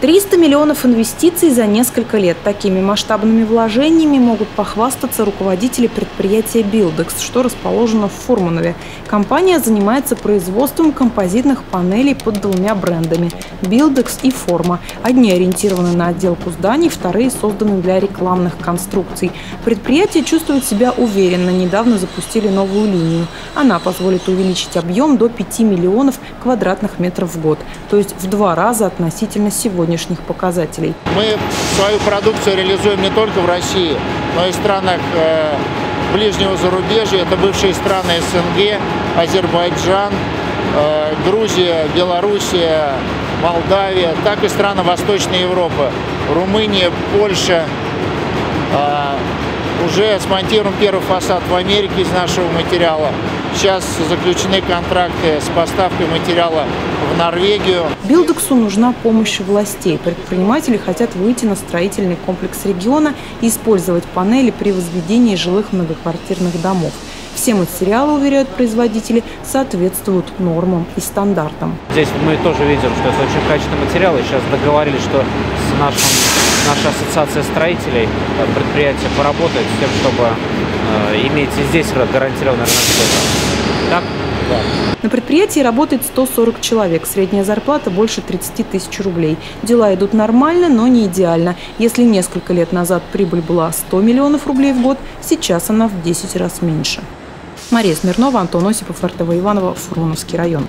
300 миллионов инвестиций за несколько лет. Такими масштабными вложениями могут похвастаться руководители предприятия «Билдекс», что расположено в Фурманове. Компания занимается производством композитных панелей под двумя брендами – «Билдекс» и «Форма». Одни ориентированы на отделку зданий, вторые созданы для рекламных конструкций. Предприятие чувствует себя уверенно. Недавно запустили новую линию. Она позволит увеличить объем до 5 миллионов квадратных метров в год, то есть в два раза относительно сегодня сегодняшних показателей. Мы свою продукцию реализуем не только в России, но и в странах э, ближнего зарубежья. Это бывшие страны СНГ, Азербайджан, э, Грузия, Белоруссия, Молдавия, так и страны Восточной Европы, Румыния, Польша. Э, уже смонтирован первый фасад в Америке из нашего материала. Сейчас заключены контракты с поставкой материала в Норвегию. Билдексу нужна помощь властей. Предприниматели хотят выйти на строительный комплекс региона и использовать панели при возведении жилых многоквартирных домов. Все материалы, уверяют производители, соответствуют нормам и стандартам. Здесь мы тоже видим, что это очень качественный материал. И сейчас договорились, что с нашим, наша ассоциация строителей э, предприятия поработает с тем, чтобы э, иметь и здесь гарантированный рынок Так? Да. На предприятии работает 140 человек. Средняя зарплата больше 30 тысяч рублей. Дела идут нормально, но не идеально. Если несколько лет назад прибыль была 100 миллионов рублей в год, сейчас она в 10 раз меньше. Мария Смирнова, Антон Осипов, РТВ Иванова, Фурмановский район.